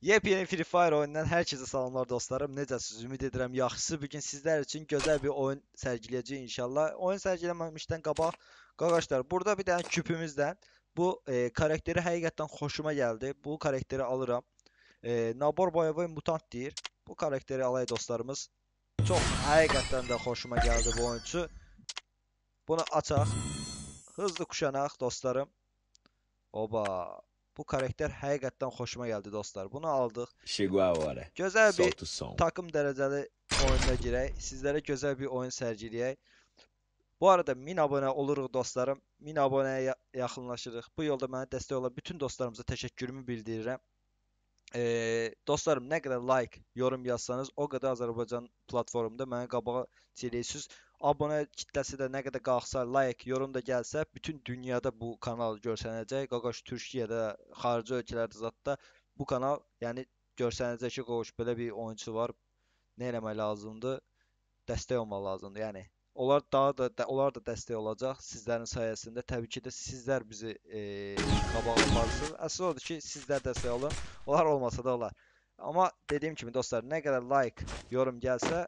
Yepyeni Free Fire oyundan herkese salamlar dostlarım. Necəsiz? Ümid edirəm yaxşısı. Bu gün sizlər üçün gözəl bir oyun sərgiləyəcəyik inşallah. Oyun sərgiləməmişdən qabaq qardaşlar, burada bir dənə küpümüzdən bu e, karakteri həqiqətən xoşuma gəldi. Bu karakteri alıram. E, Nabor Boyovoy mutant deyir. Bu karakteri alay dostlarımız. Çox həqiqətən də xoşuma gəldi bu oyunçu. Bunu açaq. Hızlı kuşanaq dostlarım. Oba. Bu karakter həqiqətən xoşuma gəldi dostlar. Bunu aldıq. Hora. Gözəl bir takım dərəcəli oyuna girək. Sizlərə gözəl bir oyun sərgiləyək. Bu arada 1000 abunə oluruq dostlarım. 1000 abunəyə ya- yaxınlaşırıq. Bu yolda mənə dəstək olan bütün dostlarımıza təşəkkürümü bildirirəm. Ee, dostlarım nə qədər like, yorum yazsanız, o qədər Azərbaycan platformunda mənə qabağa çilirsiniz. Abunə kitləsi də nə qədər qalxsa, like, yorum da gəlsə, bütün dünyada bu kanal görsənəcək. Qaqaş Türkiyədə, xarici ölkələrdə zətdə bu kanal, yəni görsənəcək ki, qoş belə bir oyunçu var. Nə eləmək lazımdır? Dəstək olmaq lazımdır. Yəni onlar daha da də, onlar da dəstək olacaq sizlərin sayəsində. Təbii ki də sizlər bizi e, qabağa aparırsınız. Əsas odur ki, sizlər dəstək olun. Onlar olmasa da olar. Amma dediyim kimi dostlar, nə qədər like, yorum gəlsə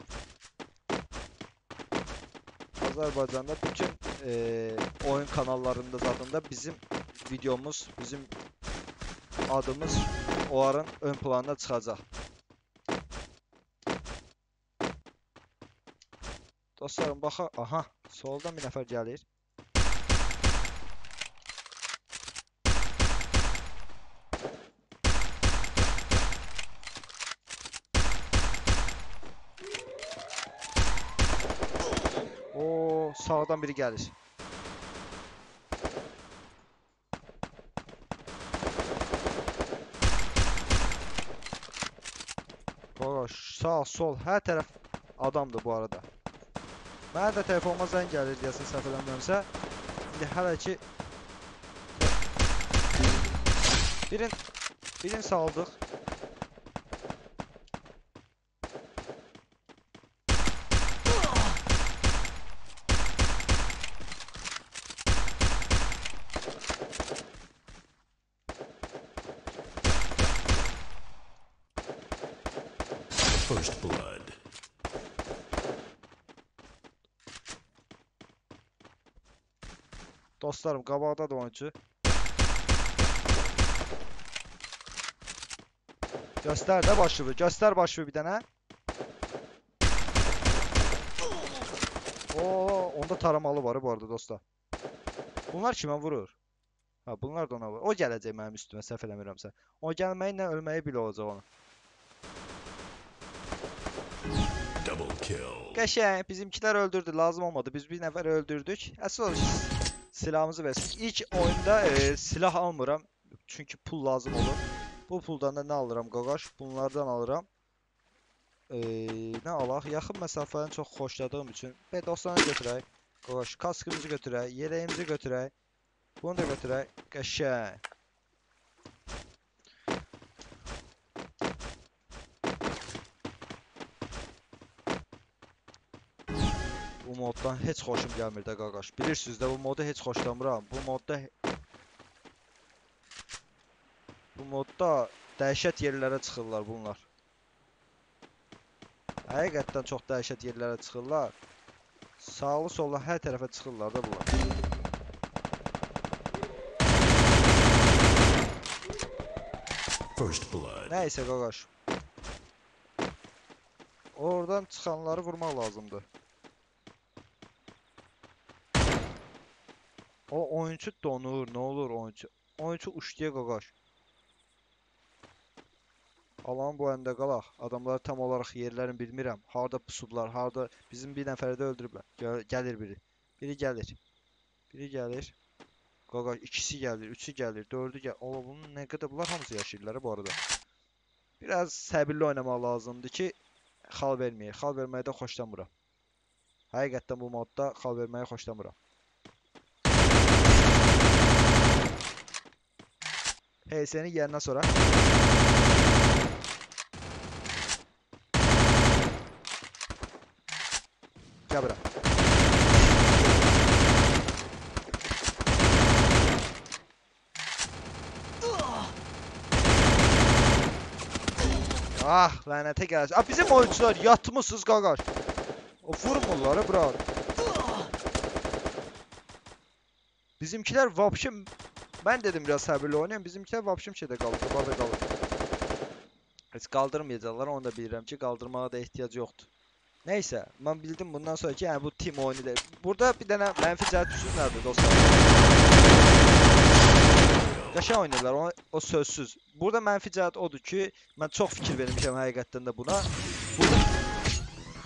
Azərbaycanda bütün e, oyun kanallarında zatında bizim videomuz, bizim adımız onların ön planına çıxacaq. Dostlarım baxa, aha, soldan bir nəfər gəlir. Oo, sağdan biri gəlir. Qoş, sağ, sol, hər tərəf adamdır bu arada. Mənə də telefonuma zəng gəlir deyəsən səhv eləmirəmsə. İndi hələ birin birini saldıq. First blood. Dostlarım, qabaqda da oyunçu. Göstər də başını, göstər başını bir dənə. Oo, onda taramalı var bu arada dostlar. Bunlar kimə vurur? Ha, bunlar da ona vurur. O gələcək mənim üstümə, səhv eləmirəmsə. O gəlməklə ölməyi bil olacaq onun. Qəşəng, bizimkilər öldürdü, lazım olmadı. Biz bir nəfər öldürdük. Ki, silahımızı versin. İlk oyunda e, silah almıram. Çünki pul lazım olur. Bu puldan da nə alıram qaqaş? Bunlardan alıram. E, nə alaq? Yaxın məsafəni çox xoşladığım üçün B90-ı götürək. Qaqaş, kaskımızı götürək, yeləyimizi götürək. Bunu da götürək. Qəşəng. Bu moddan heç xoşum gəlmir də qaqaş. Bilirsiniz də bu modu heç xoşlamıram. Bu modda Bu modda dəhşət yerlərə çıxırlar bunlar. Həqiqətən çox dəhşət yerlərə çıxırlar. Sağlı sollu hər tərəfə çıxırlar da bunlar. First blood. Nəysə qaqaş. Oradan çıxanları vurmaq lazımdır. O oyunçu donur, nə olur oyunçu? Oyunçu uçduya qaqaş. Alan bu əndə qalaq. Adamlar tam olaraq yerlərini bilmirəm. Harda pusublar, harda bizim bir nəfəri də öldürüblər. Gəl- Gəlir biri. Biri gəlir. Biri gəlir. Qaqaş ikisi gəlir, üçü gəlir, dördü gəl. Ola bunun nə qədər bunlar hamısı yaşayırlar bu arada. Biraz səbirli oynamaq lazımdır ki, xal verməyək. Xal verməyi də xoşlamıram. Həqiqətən bu modda xal verməyi xoşlamıram. Seni yerindən sonra. Gəl bura. Ah lənətə gəlsin. Ah bizim oyunçular yatmısınız qaqaş. O vurmurlar bura. Bizimkiler vapşım ben dedim biraz səbirli oynayın. Bizimkiler vapşım şeydə qalır, qabada qalır. Heç qaldırmayacaqlar, onu da bilirəm ki, qaldırmağa da ehtiyac yoxdur. Neysə, mən bildim bundan sonra ki, yəni bu tim oyunu. Burada bir dənə mənfi cəhət nədir dostlar? Qəşəng oynayırlar, o, o sözsüz. Burada mənfi cəhət odur ki, mən çox fikir vermişəm həqiqətən də buna. Burada,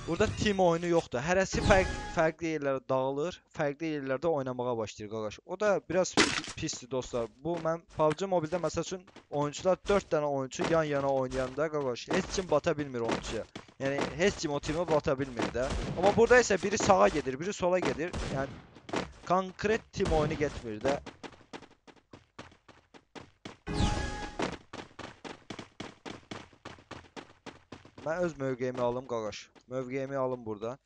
burada tim oyunu yoxdur. Hərəsi fərq, fərqli yerlərə dağılır, fərqli yerlərdə oynamağa başlayır qaqaş. O da biraz pi- pisdir dostlar. Bu mən PUBG Mobile-də məsəl üçün oyunçular 4 dənə oyunçu yan-yana oynayanda qaqaş heç kim bata bilmir oyunçuya. Yəni heç kim o timə bata bilmir də. Amma burada isə biri sağa gedir, biri sola gedir. Yəni konkret tim oyunu getmir də. Mən öz mövqeyimi alım qaqaş. Mövqeyimi alım burada.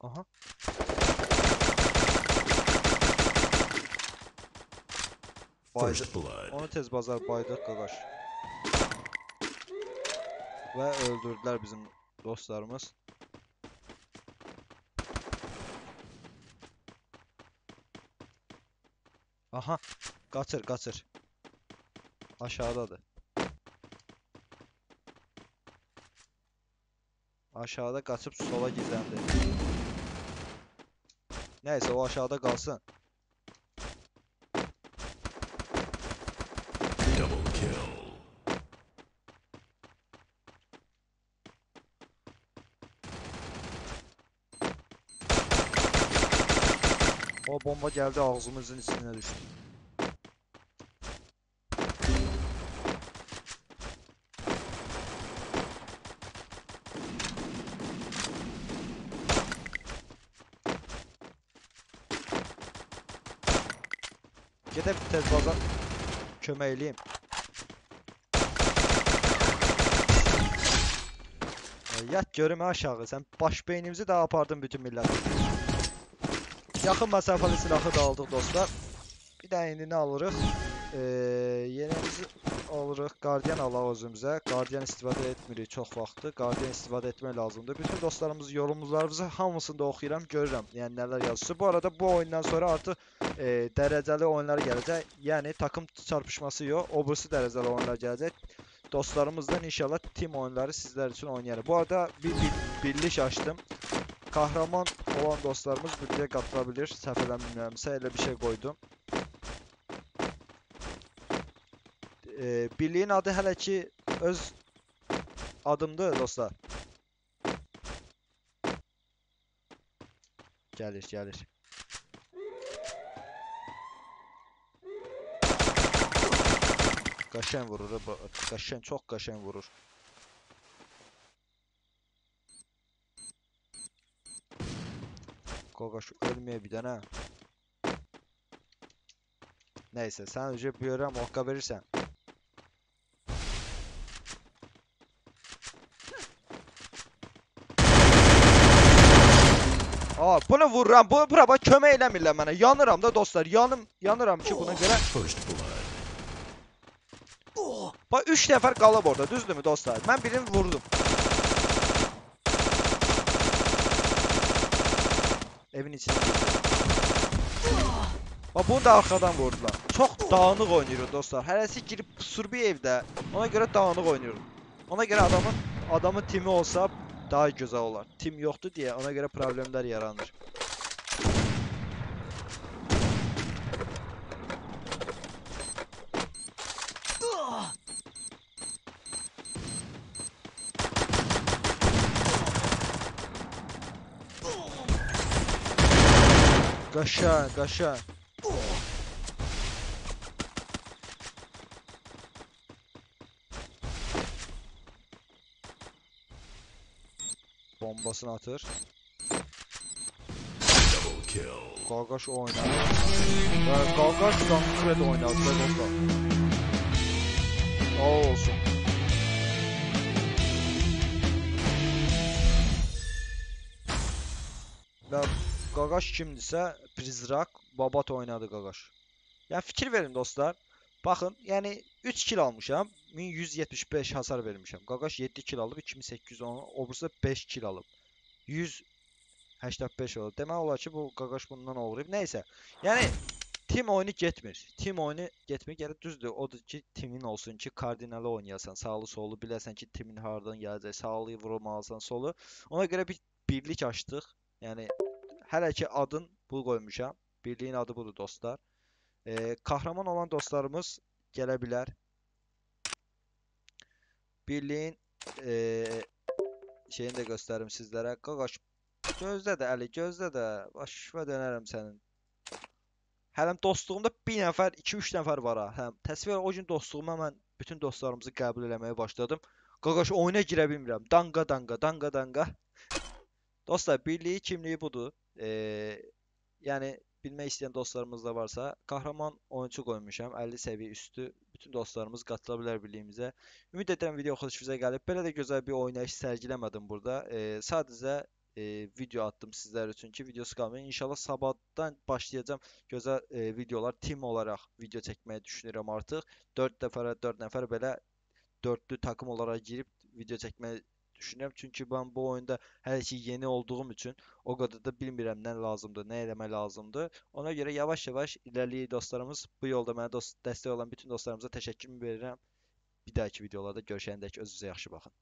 Aha. Baydı. First blood. Onu tez bazar baydıq qaqaş. Və öldürdülər bizim dostlarımız. Aha, qaçır, qaçır. Aşağıdadır. Aşağıda qaçıb sola gizləndi. Nəysə, o aşağıda qalsın. Double kill. O bomba geldi ağzımızın içine düştü. Tez baza kömək eləyim. Ay, Yat görüm aşağı. Sən baş beynimizi də apardın bütün millət. Yaxın məsafəli silahı da aldıq dostlar. Bir də indi nə alırıq? Ee, yenimizi alırıq. Guardian alaq özümüzə. Guardian istifadə etmirik çox vaxtı. Guardian istifadə etmək lazımdır. Bütün dostlarımız yorumlarınızı hamısını da oxuyuram, görürəm. Yəni nələr yazırsınız. Bu arada bu oyundan sonra artıq e, dərəcəli oyunlar gələcək. Yəni takım çarpışması yox, o birisi dərəcəli oyunlar gələcək. Dostlarımızdan inşallah tim oyunları sizlər üçün oynayarıq. Bu arada bir, bir birlik açdım. Kahraman olan dostlarımız birliyə qatıla bilir. Səhv eləmirəmsə elə bir şey qoydum. Ee, birliyin adı hələ ki öz adımdır dostlar. Gəlir, gəlir. Qaşən vurur, qaşən çox qaşən vurur. Qoqaş ölməyə bir dənə. Neyse sen önce bir öğren okka verirsen. Aa bunu vururam. Bu bura bax kömək eləmirlər mənə. Yanıram da dostlar. Yanım yanıram ki buna görə. Bax 3 nəfər qalıb orada, düzdürmü dostlar? Mən birini vurdum. Evin içində. Bax bunu da arxadan vurdular. Çox dağınıq oynayır dostlar. Hərəsi girib pusur bir evdə. Ona görə dağınıq oynayır. Ona görə adamın adamın timi olsa daha gözəl olar. Tim yoxdur deyə ona görə problemlər yaranır. Qaşa, qaşa. Bombasını atır. Double kill. Qaqaş oynadı. Və Qaqaş konkret oynadı da dostlar. Sağ olsun. Və Qaqaş kimdisə, Prizrak, Babat oynadı Qaqaş. Yəni fikir verin dostlar. Baxın, yəni 3 kill almışam, 1175 hasar vermişəm. Qaqaş 7 kill alıb, 2810, o birisi də 5 kill alıb. 185 oldu. Demək olar ki, bu Qaqaş bundan uğrayıb. Nəysə, yəni Tim oyunu getmir. Tim oyunu getmir. Gərək düzdür. Odur ki, timin olsun ki, kardinalı oynayasan, sağlı solu biləsən ki, timin hardan gələcək, sağlı vurmalısan, solu. Ona görə bir birlik açdıq. Yəni hələ ki adın bu qoymuşam. Birliyin adı budur dostlar. Ee, kahraman olan dostlarımız gələ bilər. Birliyin ee, şeyini də göstərim sizlərə. Qaqaş gözlə də Əli, gözlə də. Başına dönərəm sənin. Hələm dostluğumda bir nəfər, 2-3 nəfər var ha. Həm təsvir o gün dostluğuma mən bütün dostlarımızı qəbul eləməyə başladım. Qaqaş oyuna girə bilmirəm. Danqa danqa, danqa danqa. Dostlar, birliyi kimliyi budur. Ee, yəni bilmək istəyən dostlarımız da varsa, kahraman oyunçu qoymuşam, 50 səviyyə üstü. Bütün dostlarımız qatıla bilər birliyimizə. Ümid edirəm video xoşunuza gəlib. Belə də gözəl bir oynayış sərgiləmədim burada. Ee, sadəcə e, video attım sizlər üçün ki, videosu qalmayın. İnşallah sabahdan başlayacağam gözəl e, videolar tim olaraq video çəkməyi düşünürəm artıq. 4 nəfərə 4 nəfər belə dörtlü takım olaraq girib video çəkməyi düşünürəm. Çünki mən bu oyunda hələ ki yeni olduğum üçün o qədər də bilmirəm nə lazımdır, nə eləmək lazımdır. Ona görə yavaş-yavaş irəliləyək dostlarımız. Bu yolda mənə dost dəstək olan bütün dostlarımıza təşəkkür verirəm. Bir dahaki videolarda görüşəndək özünüzə yaxşı baxın.